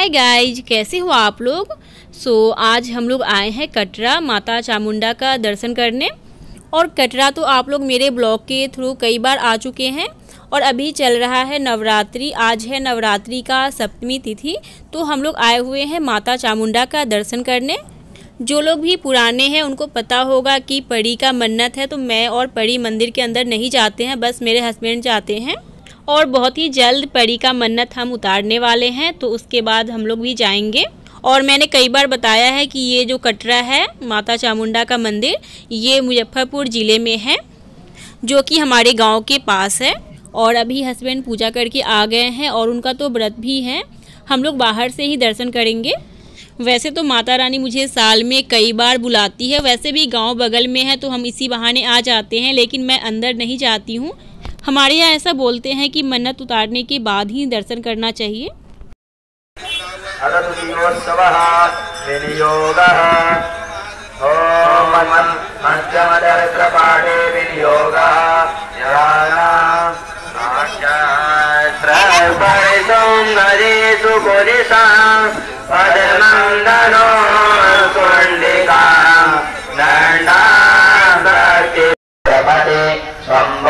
हाय guys कैसे हो आप लोग? सो so, आज हम लोग आए हैं कटरा माता चामुंडा का दर्शन करने। और कटरा तो आप लोग मेरे ब्लॉग के थ्रू कई बार आ चुके हैं। और अभी चल रहा है नवरात्रि। आज है नवरात्रि का सप्तमी तिथि। तो हम लोग आए हुए हैं माता चामुंडा का दर्शन करने। जो लोग भी पुराने हैं उनको पता होगा कि परी का मन्नत है। तो मैं और परी मंदिर के अंदर नहीं जाते हैं बस मेरे हस्बैंड जाते हैं। और बहुत ही जल्द परी का मन्नत हम उतारने वाले हैं तो उसके बाद हम लोग भी जाएँगे। और मैंने कई बार बताया है कि ये जो कटरा है, माता चामुंडा का मंदिर, ये मुजफ्फरपुर ज़िले में है, जो कि हमारे गाँव के पास है। और अभी हस्बैंड पूजा करके आ गए हैं और उनका तो व्रत भी है। हम लोग बाहर से ही दर्शन करेंगे। वैसे तो माता रानी मुझे साल में कई बार बुलाती है। वैसे भी गाँव बगल में है तो हम इसी बहाने आ जाते हैं, लेकिन मैं अंदर नहीं जाती हूँ। हमारे यहाँ ऐसा बोलते हैं कि मन्नत उतारने के बाद ही दर्शन करना चाहिए। शम्भो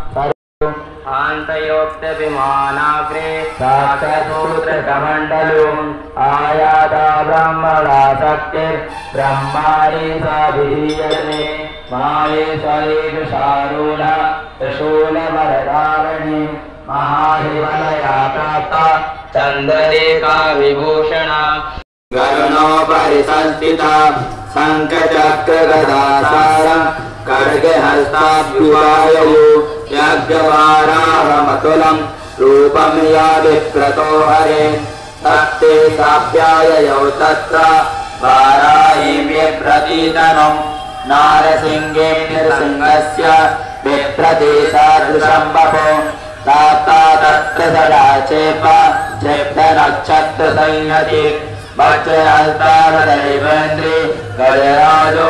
आन्तयोक्तविमानाग्रे साक्षसूत्रकमण्डलुम् आयाता ब्रह्मणा शक्तिर्ब्रह्माणि साभिधीयते। माये स्वैदुषारूढ त्रिशूलवरदारणि महाहिमलया प्राप्ता। चन्द्ररेखा विभूषणा गगनोपरि संस्थिता शङ्खचक्रगदासारम् खड्गहस्ताभ्युवाययो यज्ञवाराहमतुलम् रूपं या विप्रतो हरे। तत्ते साभ्याययौ तत्र वाराहीव्यप्रतीतनम् नारसिंहे नृसिंहस्य विप्रदेशादृशं बभो। दाता तत्र सदा चेप चित्तनक्षत्रसंहति। वज्रहस्तारदैवेन्द्रे गजराजो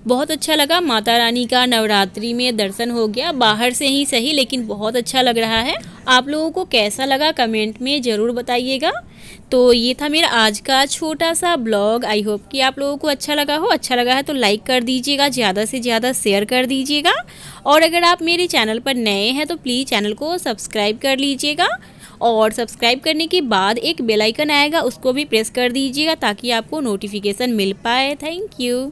बहुत अच्छा लगा। माता रानी का नवरात्रि में दर्शन हो गया। बाहर से ही सही, लेकिन बहुत अच्छा लग रहा है। आप लोगों को कैसा लगा कमेंट में ज़रूर बताइएगा। तो ये था मेरा आज का छोटा सा ब्लॉग। आई होप कि आप लोगों को अच्छा लगा हो। अच्छा लगा है तो लाइक कर दीजिएगा, ज़्यादा से ज़्यादा शेयर कर दीजिएगा। और अगर आप मेरे चैनल पर नए हैं तो प्लीज़ चैनल को सब्सक्राइब कर लीजिएगा। और सब्सक्राइब करने के बाद एक बेल आइकन आएगा, उसको भी प्रेस कर दीजिएगा ताकि आपको नोटिफिकेशन मिल पाए। Thank you.